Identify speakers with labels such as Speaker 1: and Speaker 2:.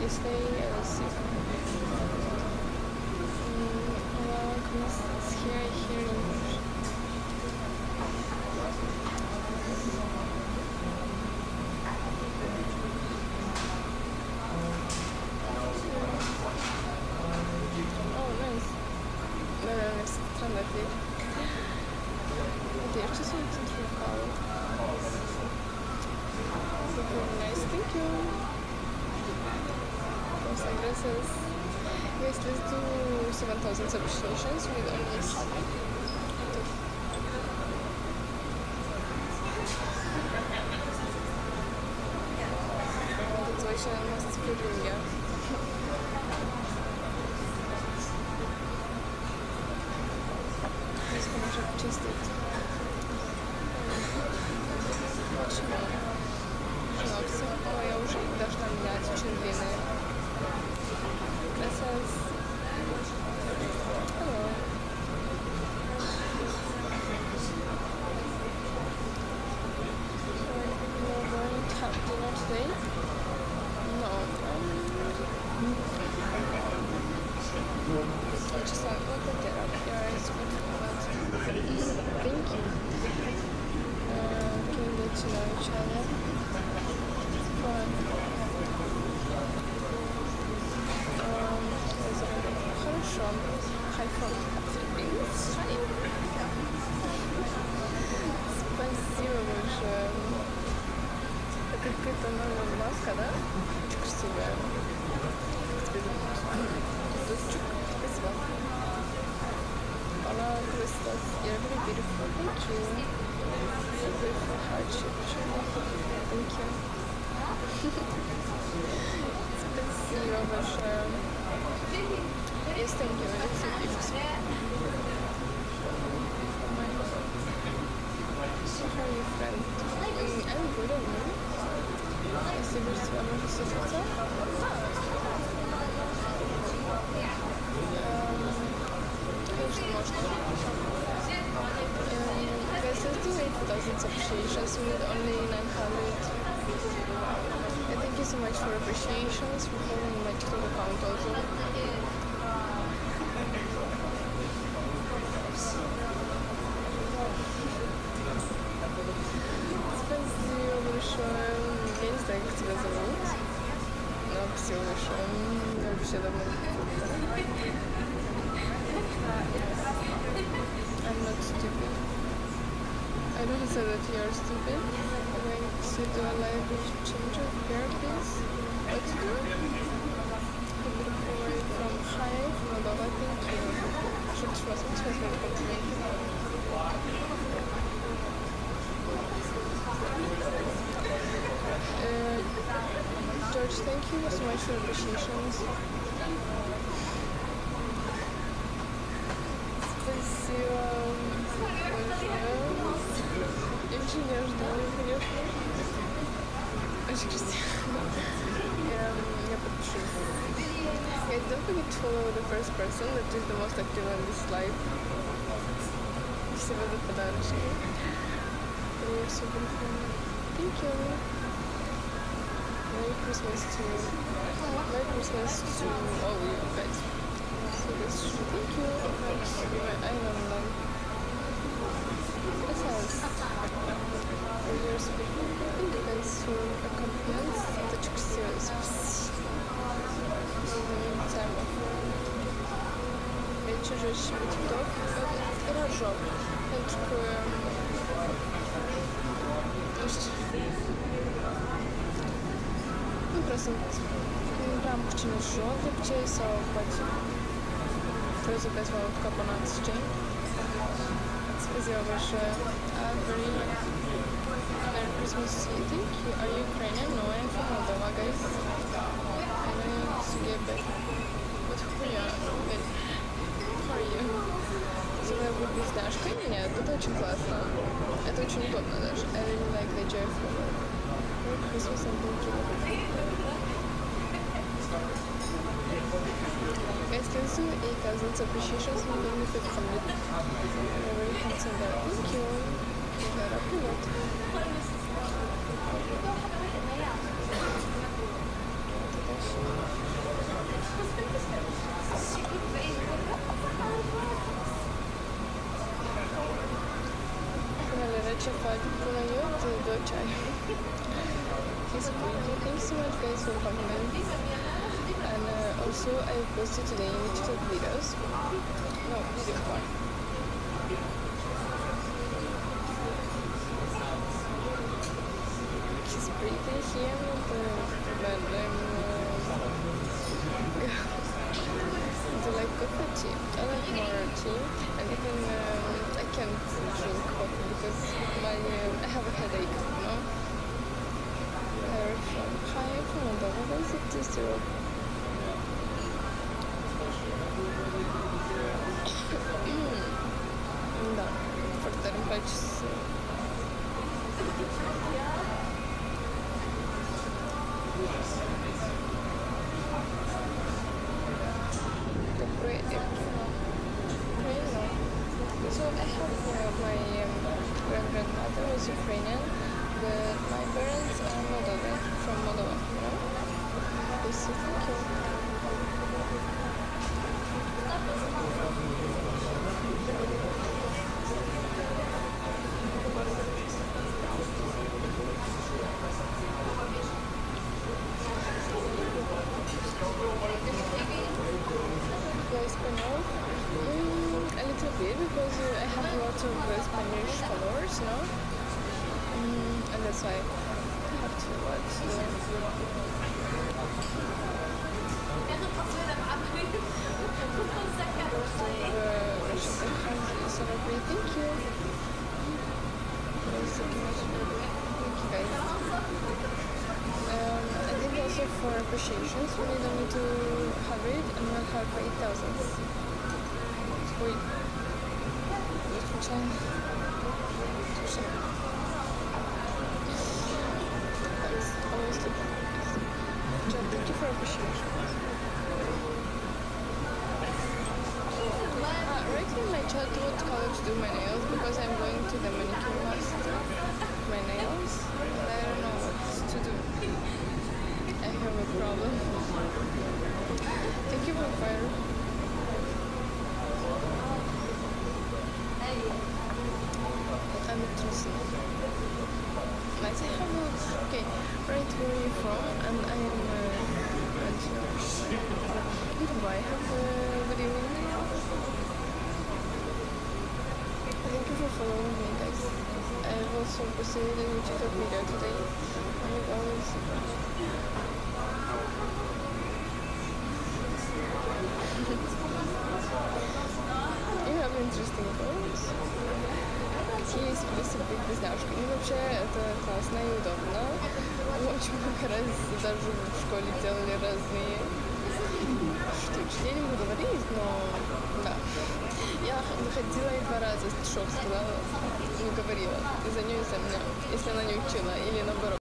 Speaker 1: yesterday I was sick. Mm, Chris here, here Los Angeles. Guys, let's do 7,000 substitutions with only Halloween. Это точно нас цифровые. Здесь можно почистить. Очень но все, но я уже их должна менять очень Eyes good for that. Thank you. Uh, can we get to know each other? beautiful. Thank you. Beautiful heart shape. Thank you. Спасибо большое. Yes, thank you. Let's see if How are you, friend? Mm, I'm good, and you? Спасибо, что тебя можно слушаться. Конечно, можно. Um, guys, let's do 8,000 appreciations with only 900. And thank you so much for appreciations, for following my TikTok account also. Спасибо большое. Я не знаю, как тебя зовут. Но спасибо большое. Я вообще давно I don't say that you are stupid. I'm going to do a live with change of hair, please. Let's do it. A beautiful way from Hi, from Moldova. Thank you. Should trust me, trust me, compliment. Uh, George, thank you so much for appreciations. Спасибо большое. Я очень не ожидала, конечно. Очень красиво. Я, я подпишусь. Guys, don't forget to follow the first person that is the most active on this live. Спасибо за подарочки. You're so beautiful. Thank you. Merry Christmas to Merry Christmas to all you guys. So this thank you. Thanks to my island. Gracias. your spiritual independence through a confidence that experiences Chooses TikTok and a job and jeszcze no procent ramów czy na żółt, gdzie są płaci prozy bez warunkowo na dzień specjalnie, że a w Christmas I think are you Ukrainian? No, I'm from Moldova, guys. And I'm Sugebe. What хуя? Good. How are you? So я буду с Дашкой, меня тут очень классно. Это очень удобно даже. I really like the joyful Christmas I'm thinking. Guys, can you see cousins appreciation from the benefit from it? Very handsome guy. Thank you. Thank you. fun you to go try. He's cool. Thank you so much guys for comments. And uh, also I posted today TikTok videos. No, video one. He's pretty here, but I'm uh, do like coffee tea I like more tea. I have a headache. Hair from hi from. What is it? Îmi place să the bread. So I have uh, my um, grandmother was Ukrainian, but my parents are Moldovan from Moldova. You know. Thank you. Yeah, Espanol. Mm, a little bit because uh, I have a of uh, Spanish followers, no? Mm, and that's why I have to watch. Uh, Russian account celebrate. Thank you. Thank you guys. Um, I think also for appreciations we don't need to have it and not have 8,000. Wait. Thank you for appreciation. Right my chat, what to do my nails because I'm going to the mini Right where are you from? And I am uh, Goodbye. Have a good evening. Thank you for following me, guys. I've also posted a new TikTok video today. And it always You have interesting goals. Какие способы близняшки. Ну, вообще, это классно и удобно. Раз даже в школе делали разные штучки. Я не буду говорить, но да. Я выходила и два раза стишок сказала, не говорила. За нее, и за меня. Если она не учила. Или наоборот.